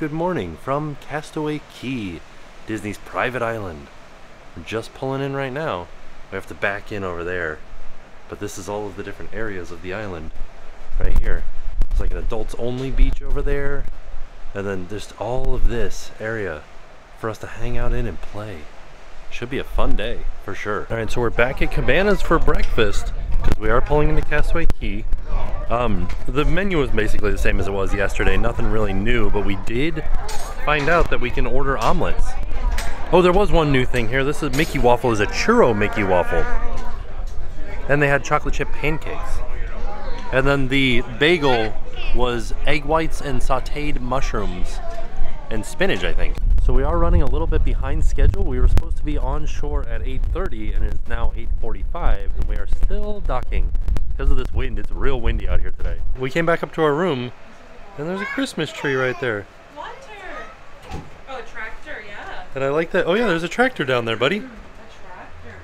Good morning from Castaway Cay, Disney's private island. We're just pulling in right now. We have to back in over there. But this is all of the different areas of the island right here. It's like an adults only beach over there. And then just all of this area for us to hang out in and play. Should be a fun day for sure. All right, so we're back at Cabanas for breakfast because we are pulling into Castaway Cay. Um, the menu was basically the same as it was yesterday, nothing really new, but we did find out that we can order omelets. Oh, there was one new thing here. This is Mickey Waffle is a churro Mickey Waffle. And they had chocolate chip pancakes. And then the bagel was egg whites and sauteed mushrooms and spinach, I think. So we are running a little bit behind schedule. We were supposed to be on shore at 8.30 and it is now 8.45 and we are still docking because of this wind. It's real windy out here today. We came back up to our room and there's a Christmas tree right there. Water. Oh, a tractor, yeah. And I like that. Oh yeah, there's a tractor down there, buddy. A tractor.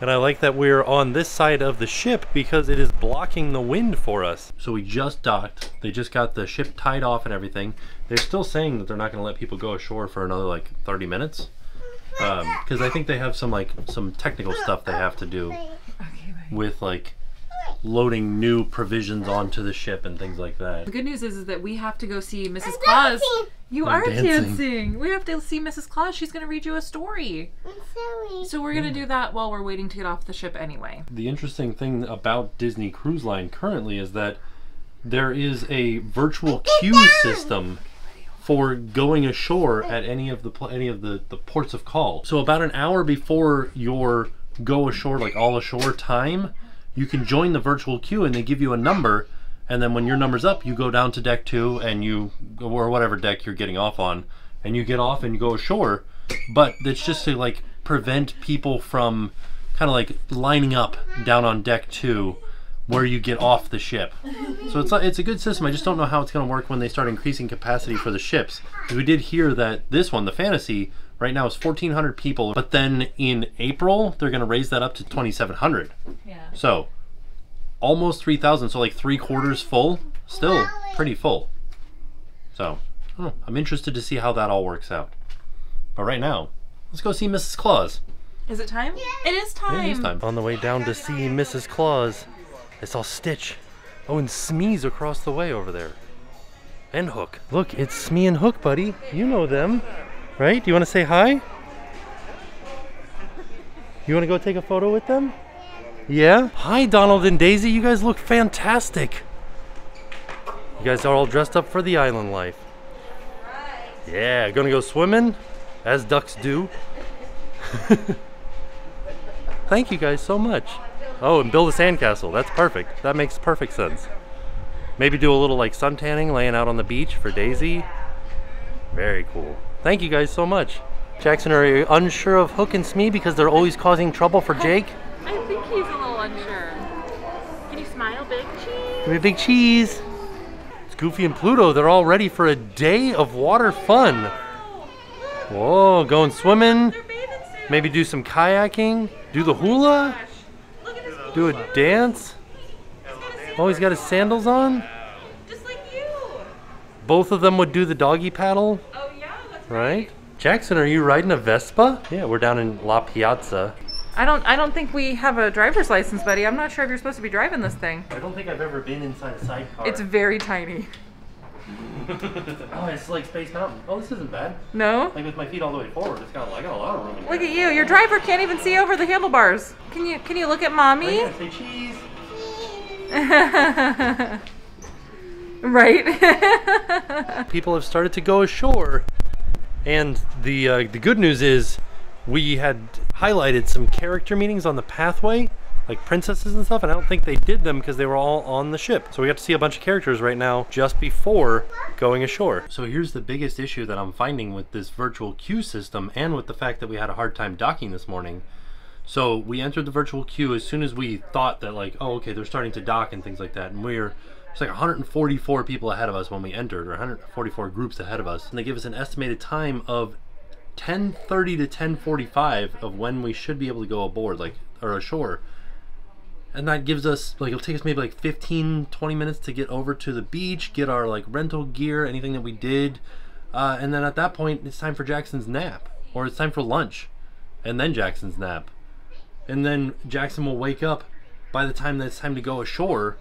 And I like that we're on this side of the ship because it is blocking the wind for us. So we just docked. They just got the ship tied off and everything. They're still saying that they're not going to let people go ashore for another like 30 minutes. Um, because I think they have some like some technical stuff they have to do with like loading new provisions onto the ship and things like that. The good news is, is that we have to go see Mrs. Claus. You I'm are dancing. dancing. We have to see Mrs. Claus. She's going to read you a story. I'm sorry. So we're going to do that while we're waiting to get off the ship anyway. The interesting thing about Disney Cruise Line currently is that there is a virtual queue system for going ashore at any of the any of the, the ports of call. So about an hour before your go ashore, like all ashore time, you can join the virtual queue and they give you a number. And then when your number's up, you go down to deck two and you, or whatever deck you're getting off on, and you get off and you go ashore. But it's just to like prevent people from kind of like lining up down on deck two where you get off the ship. So it's a, it's a good system. I just don't know how it's going to work when they start increasing capacity for the ships. 'Cause we did hear that this one, the Fantasy, right now is 1,400 people, but then in April they're going to raise that up to 2,700. Yeah. So almost 3,000. So like three quarters full. Still pretty full. So oh, I'm interested to see how that all works out. But right now, let's go see Mrs. Claus. Is it time? It is time. It is time. On the way down to see Mrs. Claus, I saw Stitch. Oh, and Smee's across the way over there. And Hook. Look, it's Smee and Hook, buddy. You know them, right? Do you want to say hi? You want to go take a photo with them? Yeah? Hi, Donald and Daisy. You guys look fantastic. You guys are all dressed up for the island life. Yeah, gonna go swimming, as ducks do. Thank you guys so much. Oh, and build a sandcastle. That's perfect. That makes perfect sense. Maybe do a little like sun tanning, laying out on the beach for Daisy. Very cool. Thank you guys so much. Jackson, are you unsure of Hook and Smee because they're always causing trouble for Jake? I think he's a little unsure. Can you smile big, cheese? Give me a big cheese. It's Goofy and Pluto. They're all ready for a day of water fun. Whoa, going swimming. They're bathing suits. Maybe do some kayaking. Do the hula. Oh his Do a dance. Oh, he's got his sandals on. Just like you. Both of them would do the doggy paddle, Oh, yeah, that's right? Jackson, are you riding a Vespa? Yeah, we're down in La Piazza. I don't I don't think we have a driver's license, buddy. I'm not sure if you're supposed to be driving this thing. I don't think I've ever been inside a sidecar. It's very tiny. oh, it's like Space Mountain. Oh, this isn't bad. No? Like with my feet all the way forward, it's got, I got a lot of room in Look here. at you. Your driver can't even see over the handlebars. Can you can you look at mommy? yeah, say cheese. right? people have started to go ashore, and the uh, the good news is we had highlighted some character meetings on the pathway, like princesses and stuff, and I don't think they did them because they were all on the ship. So we got to see a bunch of characters right now just before going ashore. So here's the biggest issue that I'm finding with this virtual queue system, and with the fact that we had a hard time docking this morning. So we entered the virtual queue as soon as we thought that like, oh, okay, they're starting to dock and things like that, and we're it's like 144 people ahead of us when we entered, or 144 groups ahead of us, and they give us an estimated time of 10:30 to 10:45 of when we should be able to go aboard, like or ashore. And that gives us like it'll take us maybe like 15, 20 minutes to get over to the beach, get our like rental gear, anything that we did, Uh, and then at that point, it's time for Jackson's nap, or it's time for lunch, and then Jackson's nap. And then Jackson will wake up by the time that it's time to go ashore.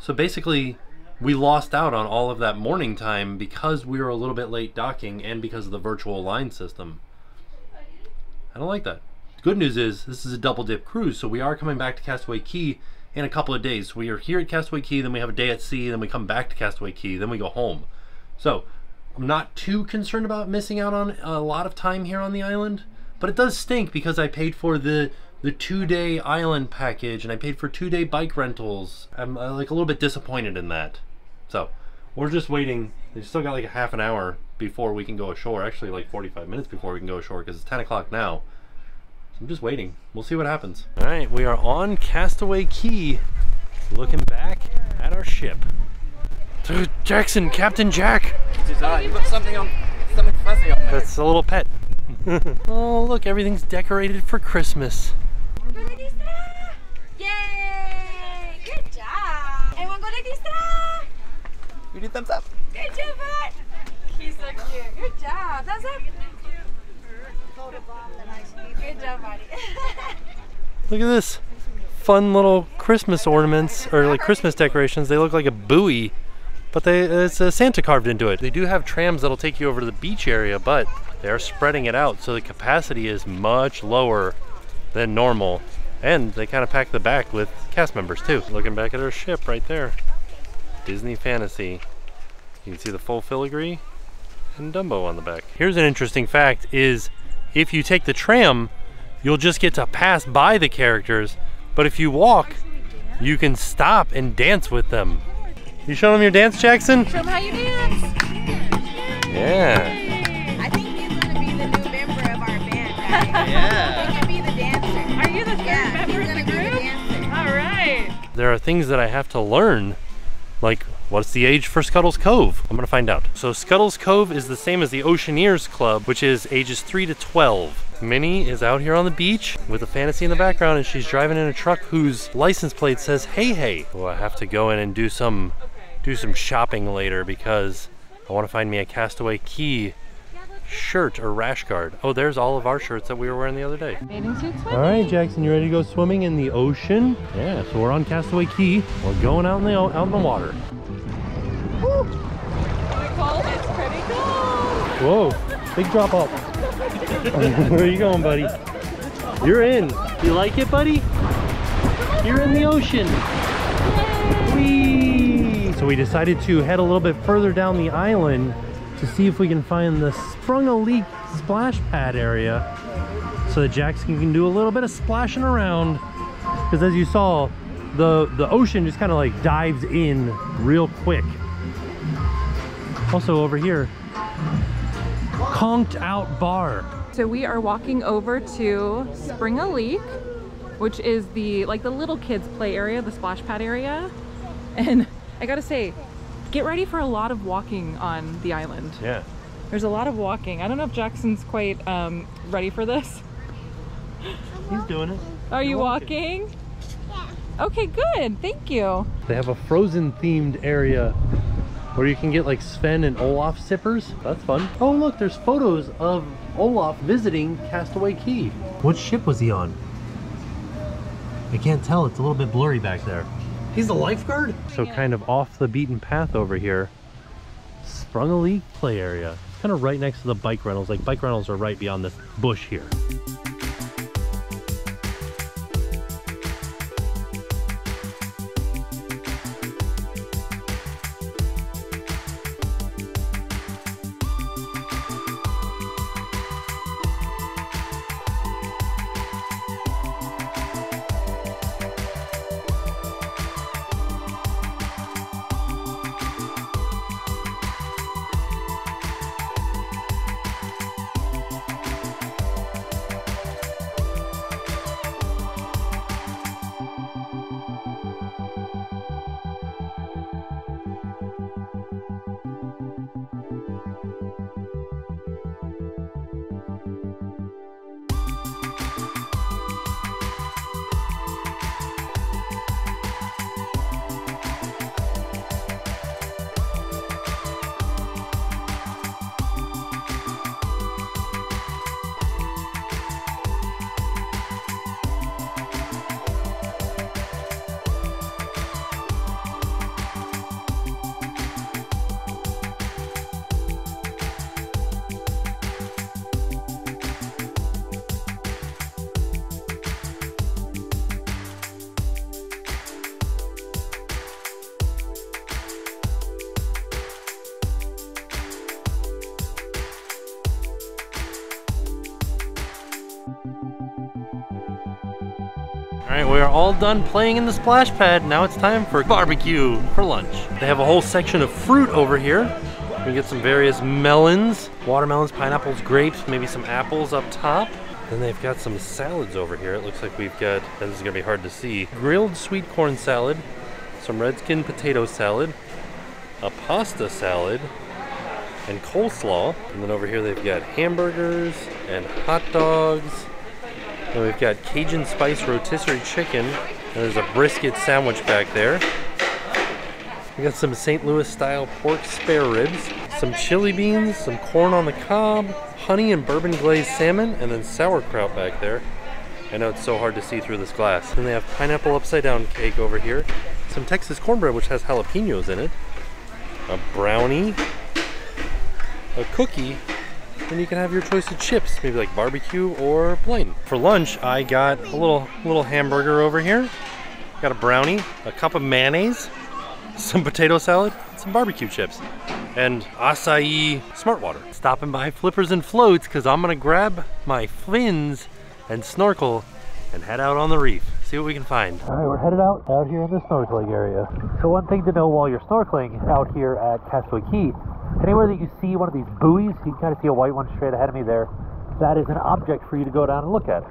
So basically, we lost out on all of that morning time because we were a little bit late docking and because of the virtual line system. I don't like that. Good news is this is a double dip cruise, so we are coming back to Castaway Cay in a couple of days. We are here at Castaway Cay, then we have a day at sea, then we come back to Castaway Cay, then we go home. So I'm not too concerned about missing out on a lot of time here on the island, but it does stink because I paid for the the two day island package and I paid for two day bike rentals. I'm uh, like a little bit disappointed in that. So we're just waiting. We still got like a half an hour before we can go ashore. Actually, like 45 minutes before we can go ashore because it's 10 o'clock now. So I'm just waiting. We'll see what happens. All right, we are on Castaway Cay, looking back at our ship. Jackson, Captain Jack. Uh, you put something on, something fuzzy on there. That's a little pet. oh, look, everything's decorated for Christmas. Yay! Good job! You did thumbs up. Good job, bud! He's so cute. Good job. Thumbs up. Good job, buddy. Look at this. Fun little Christmas ornaments, or like Christmas decorations. They look like a buoy, but they it's a Santa carved into it. They do have trams that'll take you over to the beach area, but they are spreading it out, so the capacity is much lower than normal. And they kind of pack the back with cast members too. Looking back at our ship right there. Disney Fantasy. You can see the full filigree and Dumbo on the back. Here's an interesting fact is if you take the tram, you'll just get to pass by the characters, but if you walk, you can stop and dance with them. You showing them your dance, Jackson? Show them how you dance. Yeah. I think he's gonna be the new member of our band, guys. Yeah. There are things that I have to learn, like what's the age for Scuttle's Cove? I'm gonna find out. So Scuttle's Cove is the same as the Oceaneers Club, which is ages 3 to 12. Minnie is out here on the beach with a fantasy in the background and she's driving in a truck whose license plate says hey hey. Well, I have to go in and do some do some shopping later because I want to find me a Castaway Cay shirt or rash guard. Oh, there's all of our shirts that we were wearing the other day. Bathing suit All right, Jackson, you ready to go swimming in the ocean? Yeah, so we're on Castaway Cay. We're going out in the out in the water. cold. Oh it's pretty cold. Whoa, big drop off. Where are you going, buddy? You're in. You like it, buddy? You're in the ocean. Whee! So we decided to head a little bit further down the island to see if we can find the sprung a leak splash pad area so that Jackson can do a little bit of splashing around. Because as you saw, the, the ocean just kind of like dives in real quick. Also over here, Conched Out Bar. So we are walking over to Spring a Leak, which is the like the little kids play area, the splash pad area. And I gotta say, get ready for a lot of walking on the island. Yeah. There's a lot of walking. I don't know if Jackson's quite um, ready for this. He's doing it. Are you You're walking? Yeah. Okay, good. Thank you. They have a frozen themed area where you can get like Sven and Olaf sippers. That's fun. Oh look, there's photos of Olaf visiting Castaway Cay. What ship was he on? I can't tell, it's a little bit blurry back there. He's the lifeguard? So kind of off the beaten path over here. Sprung a leak play area. Kind of right next to the bike rentals. Like bike rentals are right beyond this bush here. Alright, we are all done playing in the splash pad. Now it's time for barbecue for lunch. They have a whole section of fruit over here. We get some various melons, watermelons, pineapples, grapes, maybe some apples up top. Then they've got some salads over here. It looks like we've got, and this is gonna be hard to see, grilled sweet corn salad, some red skin potato salad, a pasta salad, and coleslaw. And then over here they've got hamburgers and hot dogs. And we've got Cajun spice rotisserie chicken. And there's a brisket sandwich back there. We got some St. Louis style pork spare ribs, some chili beans, some corn on the cob, honey and bourbon glazed salmon, and then sauerkraut back there. I know it's so hard to see through this glass. Then they have pineapple upside down cake over here, some Texas cornbread which has jalapenos in it, a brownie, a cookie, and you can have your choice of chips, maybe like barbecue or plain. For lunch, I got a little little hamburger over here. Got a brownie, a cup of mayonnaise, some potato salad, some barbecue chips, and acai smart water. Stopping by Flippers and Floats because I'm gonna grab my fins and snorkel and head out on the reef. See what we can find. All right, we're headed out out here in the snorkeling area. So one thing to know while you're snorkeling out here at Castaway Cay, anywhere that you see one of these buoys, you can kind of see a white one straight ahead of me there. That is an object for you to go down and look at.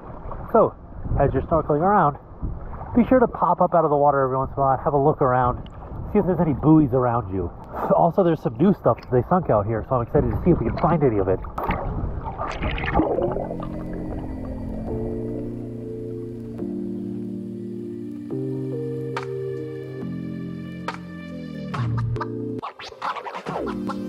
So as you're snorkeling around, be sure to pop up out of the water every once in a while, have a look around, see if there's any buoys around you. Also, there's some new stuff that they sunk out here, so I'm excited to see if we can find any of it. バカ!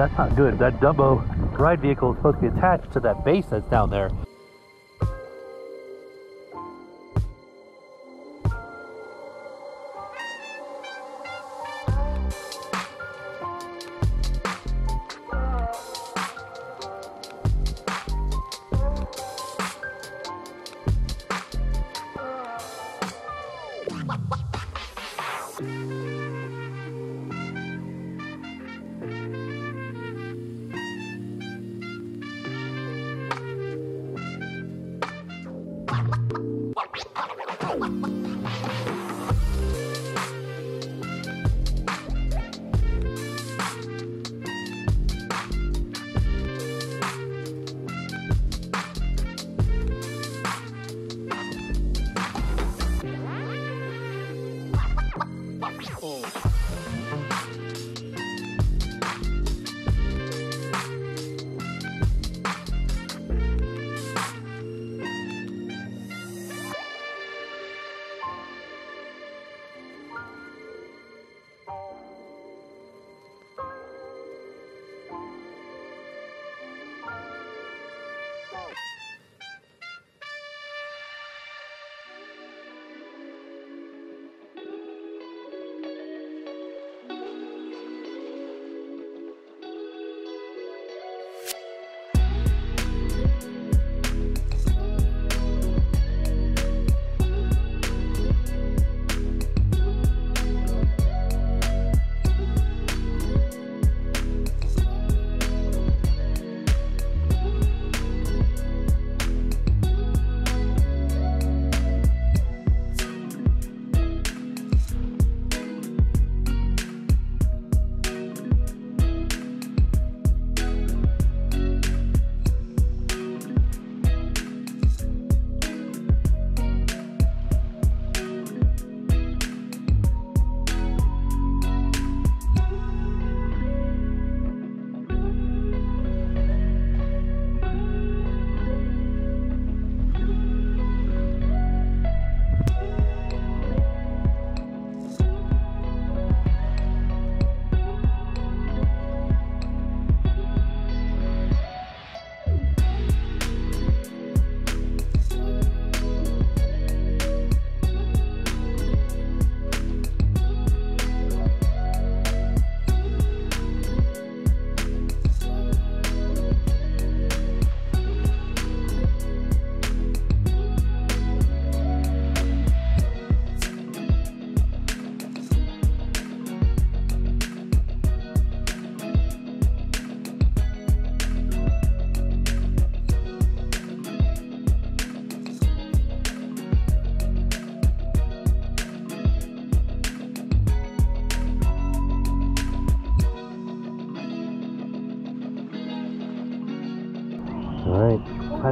That's not good. That Dumbo ride vehicle is supposed to be attached to that base that's down there.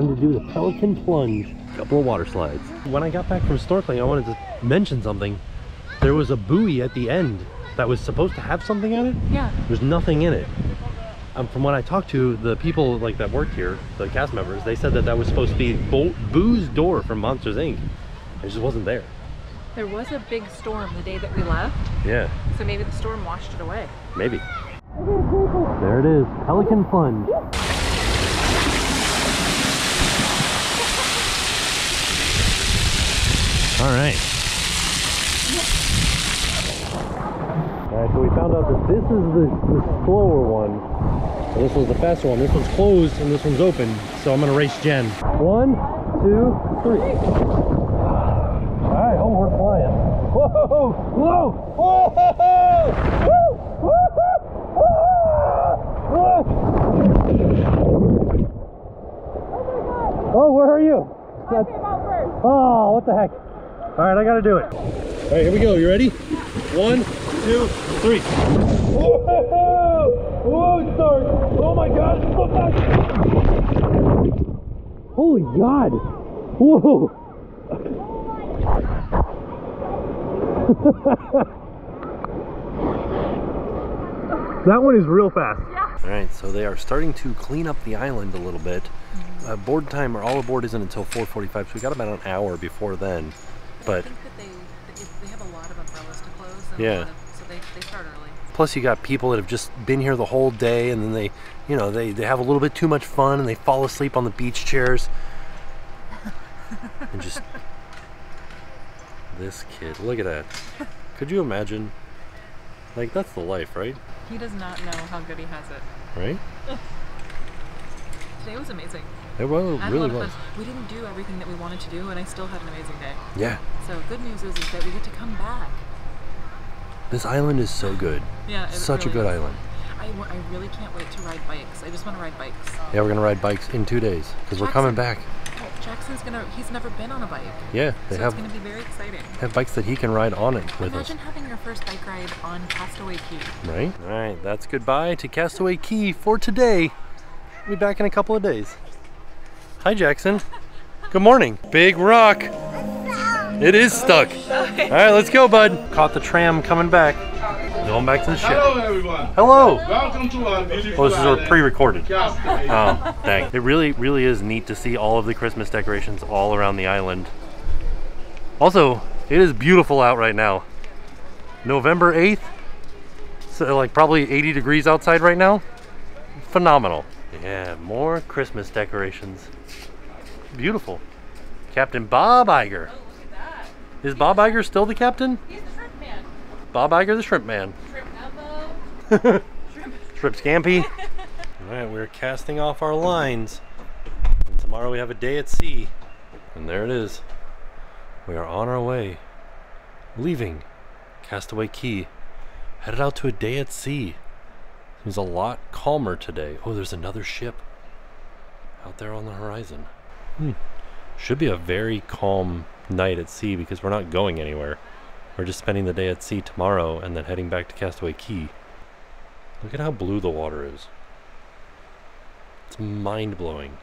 Time to do the Pelican Plunge. Couple of water slides. When I got back from snorkeling, I wanted to mention something. There was a buoy at the end that was supposed to have something on it. Yeah. There's nothing in it. Um, from what I talked to, the people like that worked here, the cast members, they said that that was supposed to be Bo- Boo's door from Monsters Inc. It just wasn't there. There was a big storm the day that we left, Yeah, so maybe the storm washed it away. maybe. There it is, Pelican Plunge. All right. All right, so we found out that this is the, the slower one. And this was the faster one. This one's closed and this one's open. So I'm gonna race Jen. One, two, three. All right, oh, we're flying. Whoa, whoa, whoa, woo, woo. Oh, where are you? Oh, what the heck? All right, I gotta do it. All right, here we go. You ready? One, two, three. Whoa! Whoa, it's dark. Oh my God, it's so fast. Holy God. Whoa. that one is real fast. All right, so they are starting to clean up the island a little bit. Uh, board time or all aboard isn't until 4:45, so we got about an hour before then. But I think that they, have a lot of umbrellas to close. and Yeah. of- so they, they start early. plus you got people that have just been here the whole day and then they you know they, they have a little bit too much fun and they fall asleep on the beach chairs and just this kid look at that could you imagine like that's the life right He does not know how good he has it. right Today was amazing. it I really was. We didn't do everything that we wanted to do, and I still had an amazing day. yeah So good news is, is that we get to come back. this island is so good Yeah, it such a good is. island I, I really can't wait to ride bikes. I just want to ride bikes. yeah we're gonna ride bikes in two days because we're coming back Oh, Jackson's gonna, he's never been on a bike. yeah they so have it's gonna be very exciting. have bikes that he can ride on it with us Imagine having your first bike ride on Castaway Cay. Right? All right, that's goodbye to Castaway Cay for today. We'll be back in a couple of days. Hi, Jackson. Good morning. Big rock. It is stuck. All right, let's go, bud. Caught the tram coming back. Going back to the ship. Hello everyone. Hello. Welcome to our beautiful Oh, this is our pre-recorded. Oh, dang. It really, really is neat to see all of the Christmas decorations all around the island. Also, it is beautiful out right now. November 8th, so like probably 80 degrees outside right now. Phenomenal. Yeah, more Christmas decorations. Beautiful. Captain Bob Iger. Oh, is Bob Iger still the captain? He's the shrimp man. Bob Iger, the shrimp man. Shrimp elbow. Shrimp Scampi. All right, we're casting off our lines. And tomorrow we have a day at sea. And there it is. We are on our way. Leaving Castaway Cay. Headed out to a day at sea. Seems a lot calmer today. Oh, there's another ship out there on the horizon. Hmm. Should be a very calm night at sea because we're not going anywhere. We're just spending the day at sea tomorrow and then heading back to Castaway Cay. Look at how blue the water is. It's mind blowing.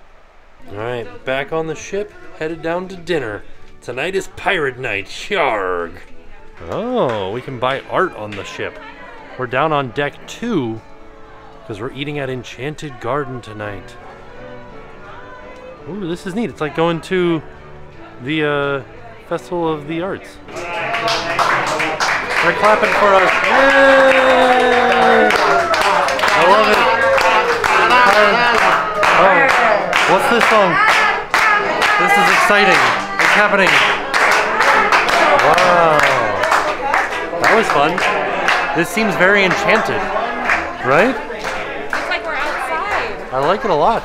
Alright, back on the ship, headed down to dinner. Tonight is pirate night. Sharg! Oh, we can buy art on the ship. We're down on deck two because we're eating at Enchanted Garden tonight. Ooh, this is neat. It's like going to the uh, Festival of the Arts. They're clapping for us. Yay! I love it. Oh, what's this song? This is exciting. It's happening. Wow. That was fun. This seems very enchanted, right? Looks like we're outside. I like it a lot.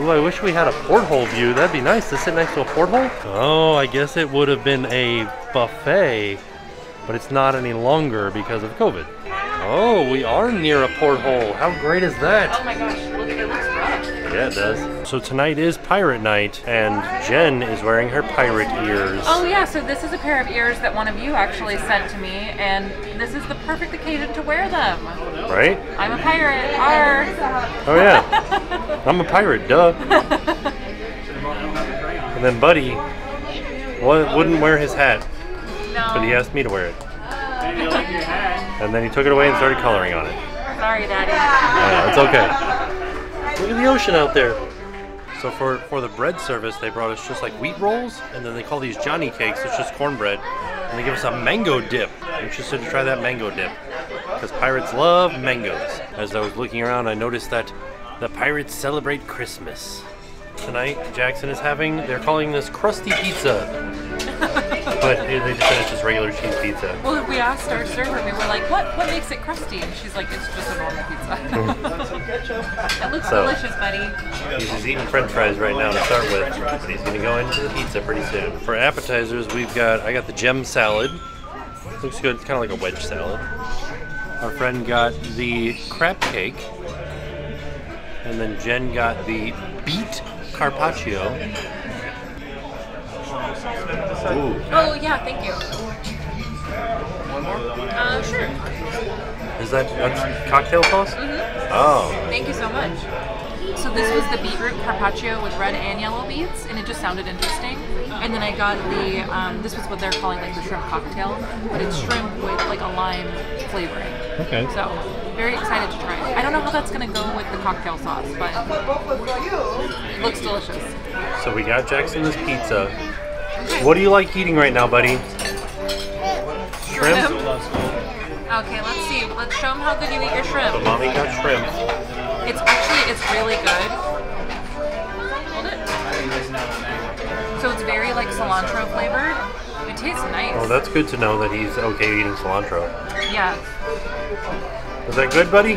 Ooh, I wish we had a porthole view. That'd be nice to sit next to a porthole. Oh, I guess it would have been a buffet, but it's not any longer because of COVID. Oh, we are near a porthole. How great is that? Oh my gosh, Yeah, it does. So tonight is pirate night, and Jen is wearing her pirate ears. Oh yeah, so this is a pair of ears that one of you actually sent to me, and this is the perfect occasion to wear them. Right? I'm a pirate. Arr. Oh yeah. I'm a pirate, duh. And then Buddy wouldn't wear his hat, No. but he asked me to wear it. And then he took it away and started coloring on it. Sorry, Daddy. Yeah, it's okay. Look at the ocean out there. So for, for the bread service, they brought us just like wheat rolls, and then they call these Johnny cakes. It's just cornbread, and they give us a mango dip. I'm interested to try that mango dip because pirates love mangoes. As I was looking around, I noticed that the pirates celebrate Christmas. Tonight, Jackson is having. They're calling this crusty pizza, but they just said it's just regular cheese pizza. Well, we asked our server, we were like, what what makes it crusty? And she's like, it's just a normal pizza. it looks So- delicious, buddy. He's just eating french fries right now to start with, but he's gonna go into the pizza pretty soon. For appetizers, we've got, I got the gem salad. Looks good, it's kind of like a wedge salad. Our friend got the crab cake. And then Jen got the beet carpaccio. Ooh, Oh yeah, thank you. One more? Uh, sure. is that that's cocktail sauce? Mhm. Oh, Thank you so much. So this was the beetroot carpaccio with red and yellow beets, and it just sounded interesting. And then I got the um, this was what they're calling like the shrimp cocktail, but it's shrimp with like a lime flavoring. okay. So very excited to try it. I don't know how that's gonna go with the cocktail sauce, but it looks delicious. So we got Jackson's pizza. What do you like eating right now, buddy? Shrimp? Okay, let's see. Let's show them how good you eat your shrimp. So mommy got shrimp. It's actually it's really good. Hold it. So it's very like cilantro flavored. It tastes nice. Oh, that's good to know that he's okay eating cilantro. yeah. Is that good, buddy?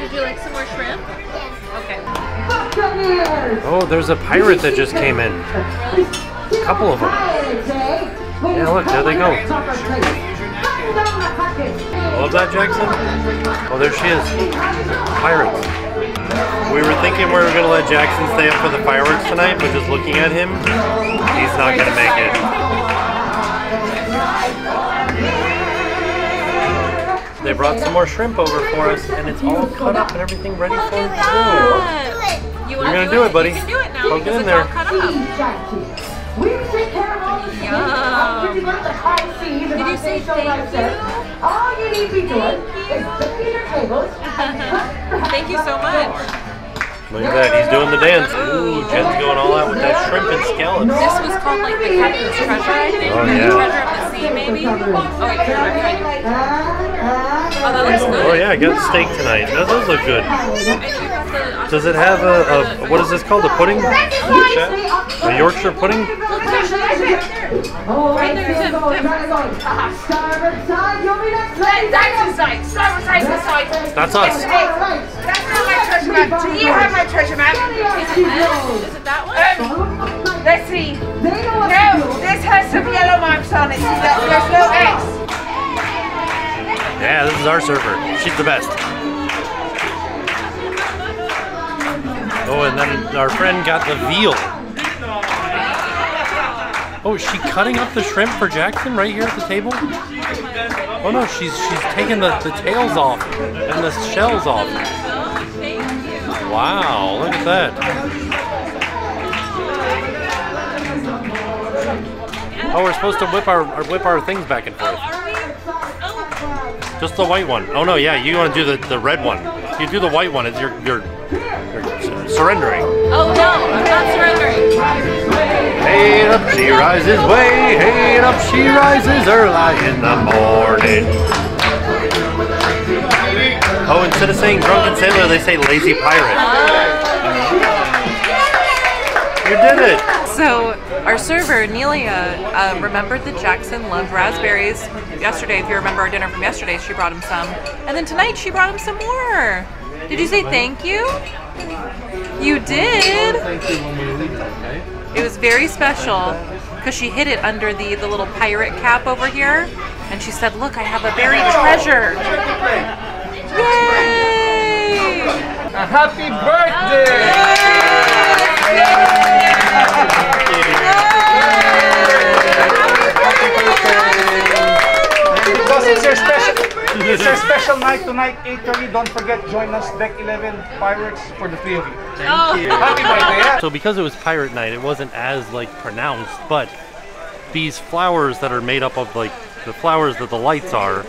Would you like some more shrimp? Okay. Oh, there's a pirate that just came in. A couple of them. Yeah, look, there they go. Love that, Jackson? Oh, there she is. Pirates. We were thinking we were going to let Jackson stay up for the fireworks tonight, but just looking at him, he's not going to make it. They brought some more shrimp over for us, and it's all cut up and everything ready for the You You're gonna do it, buddy. You can do it now Poke it in there. Cut up. We take care of all the Yum. Did you go to the high seas and Did you I say say so thank right there? All you need to be doing is clean your tables. Thank you so much. Look at that, he's doing the dance. Ooh, Jen's going all out with that shrimp and scallops. This was called like the captain's treasure, I think. Oh, the yeah. treasure of the sea, maybe. Oh wait, here, right behind you. Oh, that looks oh, good. Oh yeah, I got steak tonight. That does look good. And you got the. Does it have a, a what is this called? A pudding? A Yorkshire pudding? Oh, Right there, Tim, Tim. Starboard side, you'll be next. That's side. Starboard side, this side. That's us. That's not my treasure map. Do you have my treasure map? Is it that one? Um, let's see. They know what No, this has some yellow marks on it. There's no X. Yeah, this is our server. She's the best. Oh, and then our friend got the veal. Oh, is she cutting up the shrimp for Jackson right here at the table? Oh no, she's she's taking the, the tails off and the shells off. Wow, look at that. Oh, we're supposed to whip our or whip our things back and forth. Just the white one. Oh no, yeah, you want to do the, the red one. You do the white one. It's you're, you're surrendering. oh no, I'm not surrendering. Hey up she rises way, hey up she rises early in the morning. Oh, instead of saying drunken sailor, they say lazy pirate. You did it. So our server Nelia uh, remembered that Jackson loved raspberries yesterday. If you remember our dinner from yesterday, she brought him some, and then tonight she brought him some more. Did you say thank you? You did. It was very special because she hid it under the the little pirate cap over here, and she said, "Look, I have a buried treasure." Yay! A Happy birthday! Because it's your special, it's your special night tonight, 8.30. Don't forget, join us, Deck 11 Pirates for the three of you. Thank you. Happy birthday. So because it was pirate night, it wasn't as like pronounced, but these flowers that are made up of like the flowers that the lights are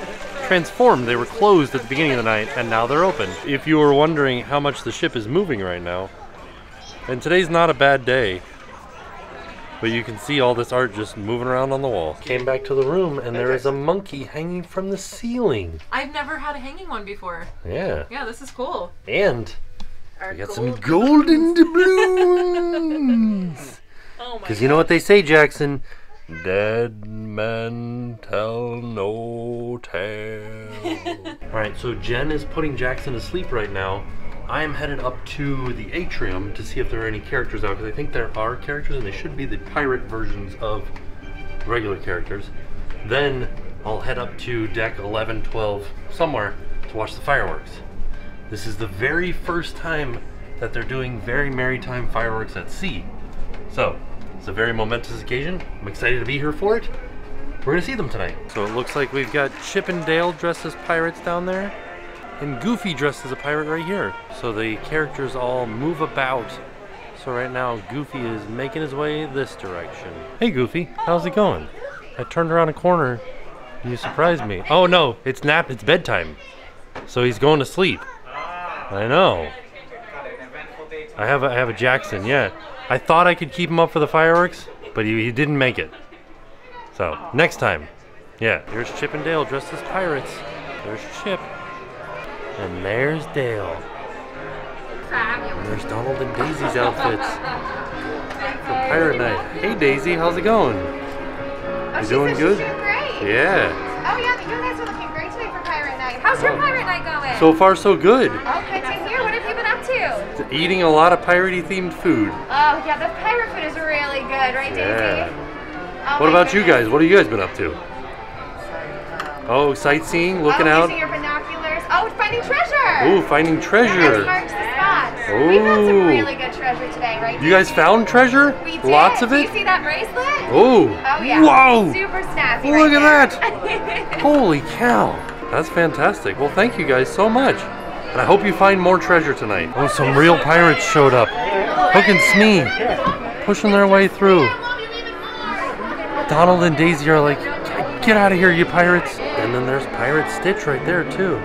transformed. They were closed at the beginning of the night and now they're open. If you were wondering how much the ship is moving right now, and today's not a bad day, but you can see all this art just moving around on the wall. Came back to the room and there is a monkey hanging from the ceiling. I've never had a hanging one before. Yeah. Yeah, this is cool. And we got some golden doubloons. Oh my Because you know what they say, Jackson? Dead men tell no tale. Alright, so Jen is putting Jackson to sleep right now. I am headed up to the atrium to see if there are any characters out, because I think there are characters, and they should be the pirate versions of regular characters. Then I'll head up to deck 11, 12, somewhere to watch the fireworks. This is the very first time that they're doing Very Merrytime fireworks at sea. So, it's a very momentous occasion. I'm excited to be here for it. We're gonna see them tonight. So it looks like we've got Chip and Dale dressed as pirates down there, and Goofy dressed as a pirate right here. So the characters all move about. So right now, Goofy is making his way this direction. Hey Goofy, how's it going? I turned around a corner, you surprised me. Oh no, it's nap, it's bedtime. So he's going to sleep. I know. I have a, I have a Jackson, yeah. I thought I could keep him up for the fireworks, but he, he didn't make it. So, next time. Yeah, here's Chip and Dale dressed as pirates. There's Chip. And there's Dale. And there's Donald and Daisy's outfits. For Pirate Night. Hey Daisy, how's it going? Oh, You doing good? Doing great. Yeah. Oh yeah, you guys are looking great today for Pirate Night. How's your Pirate Night going? So far so good. oh, good to hear. What have you been up to? Eating a lot of piratey themed food. Oh yeah, the pirate food is really good, right, Daisy? Yeah. Oh, What about you guys? What have you guys been up to? Oh, sightseeing, looking oh, out. Using your binoculars. Oh, finding treasure. Ooh, finding treasure. marks the spot. We found some really good treasure today, right? You guys found treasure? We did. Lots of it. Do you see that bracelet? Oh. Oh yeah. Whoa. Super snazzy. Look right at that. Holy cow. That's fantastic. Well, thank you guys so much. And I hope you find more treasure tonight. Oh, some real pirates showed up. Hook and Smee. Pushing their way through. Donald and Daisy are like, get out of here, you pirates. And then there's Pirate Stitch right there, too.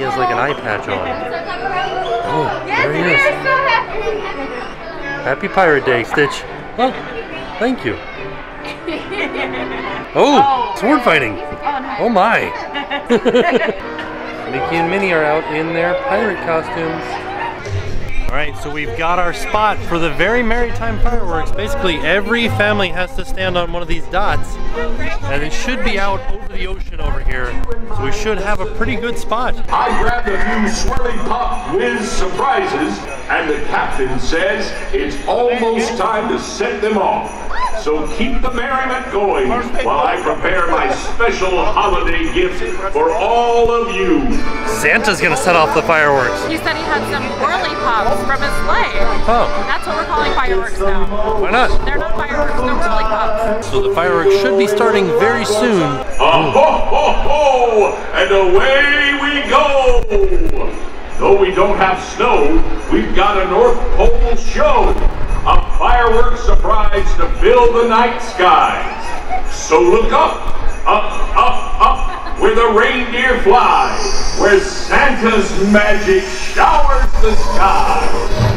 He has like an eye patch on. Oh, there he is. happy. Pirate Day, Stitch. Oh, thank you. Oh, sword fighting. Oh my. Mickey and Minnie are out in their pirate costumes. All right, so we've got our spot for the Very Merrytime fireworks. Basically, every family has to stand on one of these dots, and it should be out over the ocean over here. So we should have a pretty good spot. I grabbed a few swirling pop whiz surprises, and the captain says it's almost time to set them off. So keep the merriment going while I prepare my special holiday gift for all of you. Santa's gonna set off the fireworks. He said he had some whirly pops from his sleigh. Oh, That's what we're calling fireworks now. why not? They're not fireworks, they're whirly pops. So the fireworks should be starting very soon. A ho ho ho! And away we go! Though we don't have snow, we've got a North Pole show. A fireworks surprise to fill the night skies. So look up, up, up, up, where the reindeer fly, where Santa's magic showers the sky.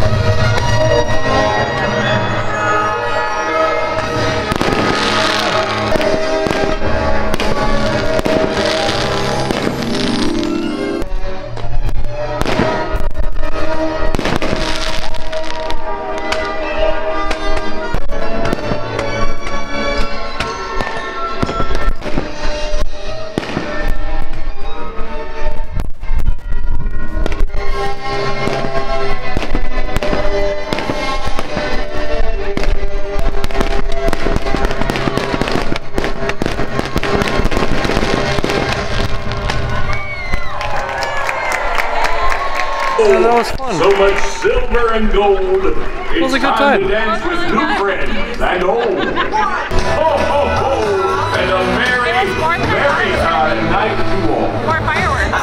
And gold. It's was a good time, to time. dance with new friends and old. Ho, ho, ho! And a merry, It more than merry fun. uh, night to all. More fireworks.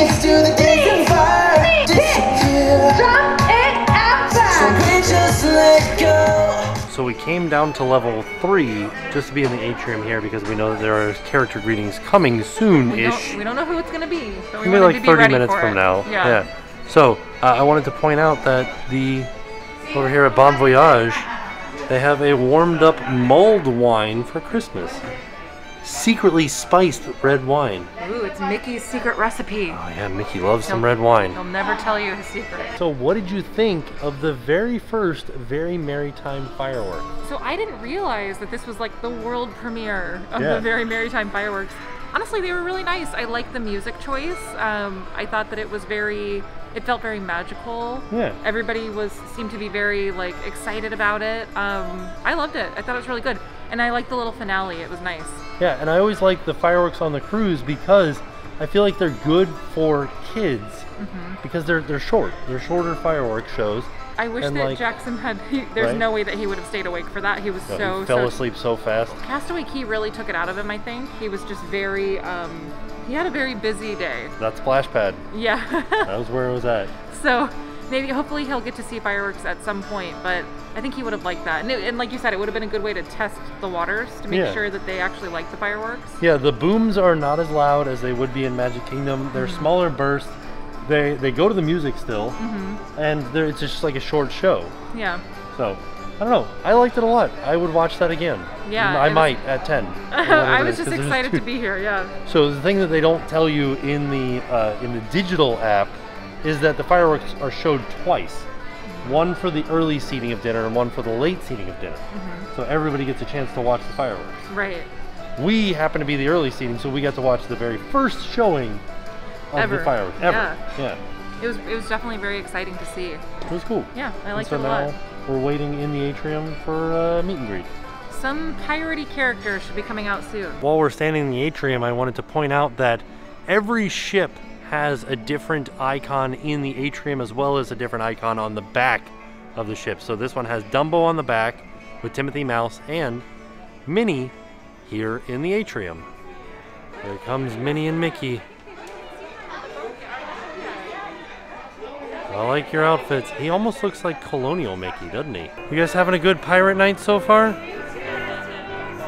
Let's do the dancing fire. Disappear. Drop it outside. We just let go. So we came down to level three just to be in the atrium here because we know that there are character greetings coming soon-ish. don't, we don't know who it's gonna be, but we Maybe like to be 30 ready minutes from it. now. Yeah. So uh, I wanted to point out that the over here at Bon Voyage, they have a warmed up mulled wine for Christmas. Secretly spiced red wine. Ooh, it's Mickey's secret recipe. Oh yeah, Mickey loves some He'll- red wine. He'll never tell you his secret. So what did you think of the very first Very Merrytime fireworks? So I didn't realize that this was like the world premiere of Yeah. the Very Merrytime fireworks. Honestly, they were really nice. I liked the music choice. Um, I thought that it was very, it felt very magical. Yeah. Everybody was seemed to be very like excited about it. Um, I loved it. I thought it was really good, and I liked the little finale. It was nice. Yeah, and I always like the fireworks on the cruise because I feel like they're good for kids Mm-hmm. because they're they're short. They're shorter fireworks shows. I wish And, that like- Jackson had. He, there's Right? no way that he would have stayed awake for that. He was So so he fell so asleep so fast. Castaway Cay really took it out of him. I think he was just very. Um, he had a very busy day. That splash pad. Yeah. That was where it was at. so maybe hopefully he'll get to see fireworks at some point. But I think he would have liked that. And, it, and like you said, it would have been a good way to test the waters to make Yeah. sure that they actually like the fireworks. Yeah, the booms are not as loud as they would be in Magic Kingdom. They're Mm-hmm. smaller bursts. They they go to the music still, Mm-hmm. and it's just like a short show. Yeah. So I don't know. I liked it a lot. I would watch that again. Yeah, I it was- might at ten. I was just excited to be here. Yeah. So the thing that they don't tell you in the uh, in the digital app is that the fireworks are showed twice. One for the early seating of dinner and one for the late seating of dinner. Mm-hmm. So everybody gets a chance to watch the fireworks. Right. We happen to be the early seating, so we got to watch the very first showing of Ever. the fireworks ever. Yeah. yeah. It was it was definitely very exciting to see. It was cool. Yeah, I liked so it a lot. We're waiting in the atrium for uh, meet and greet. Some piratey character should be coming out soon. While we're standing in the atrium, I wanted to point out that every ship has a different icon in the atrium as well as a different icon on the back of the ship. So this one has Dumbo on the back with Timothy Mouse and Minnie here in the atrium. Here comes Minnie and Mickey. I like your outfits. He almost looks like Colonial Mickey, doesn't he? You guys having a good pirate night so far?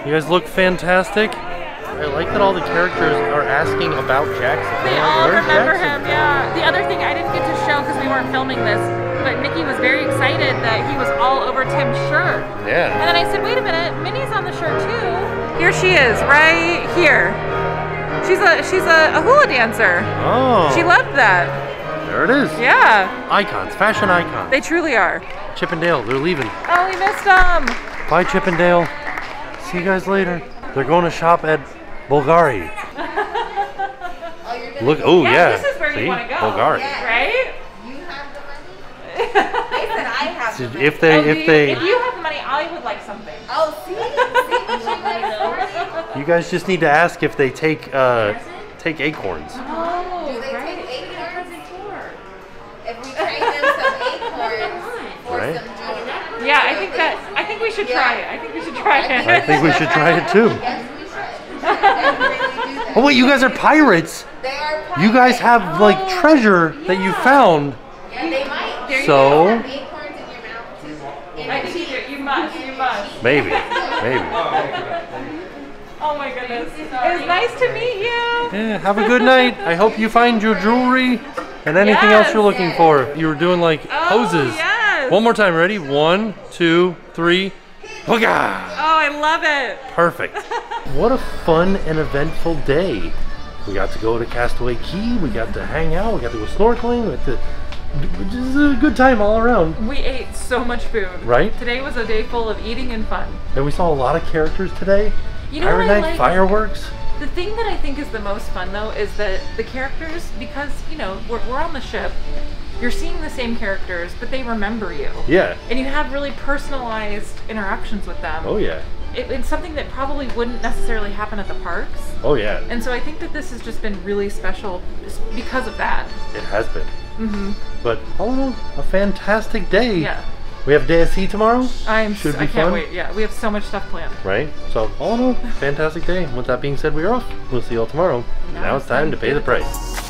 You guys look fantastic. I like that all the characters are asking about Jackson. They all Where's remember Jackson? him, yeah. The other thing I didn't get to show because we weren't filming this, but Mickey was very excited that he was all over Tim's shirt. Yeah. And then I said, wait a minute, Minnie's on the shirt too. Here she is, right here. She's a she's a, a hula dancer. Oh. She loved that. There it is. Yeah, Icons, fashion icons. they truly are. Chip 'n' Dale, they're leaving. Oh, we missed them. Bye, Chip 'n' Dale. See you guys later. They're going to shop at Bulgari. Look, oh yeah. This is where See? you want to go. Bulgari. Right? You have the money? they said I have So the money. If they, Oh, if you- they, if you have the money, I would like something. Oh, see? see? you guys just need to ask if they take, uh, take acorns. Oh, I think we should try it. I think we should try it. I think we should try it too. Yes, we should. We should do. Oh wait, you guys are pirates. They are You guys private. have like oh, treasure that you found. Yeah, they might. There So- you go. In your mouth too. I think you, you must, oh, you must. Maybe, maybe. Oh my goodness. It was nice to meet you. Yeah, have a good night. I hope you find your jewelry and anything else you're looking for. You were doing like oh, poses. Oh, yes. One more time, ready? One, two, three. Oh, I love it. Perfect. what a fun and eventful day. We got to go to Castaway Cay. We got to hang out. We got to go snorkeling. We got to. Just a good time all around. We ate so much food. Right? Today was a day full of eating and fun. And we saw a lot of characters today. You know Pirate what I like? fireworks. The thing that I think is the most fun though is that the characters, because you know we're, we're on the ship, you're seeing the same characters, but they remember you. Yeah. And you have really personalized interactions with them. Oh yeah. It, it's something that probably wouldn't necessarily happen at the parks. Oh yeah. And so I think that this has just been really special because of that. It has been. Mhm. But all in all, a fantastic day. Yeah. We have DSC tomorrow, I'm. Should I be can't fun. wait. Yeah, we have so much stuff planned. right? So all in all, fantastic day. With that being said, we are off. We'll see you all tomorrow. Now, it's time to pay the price.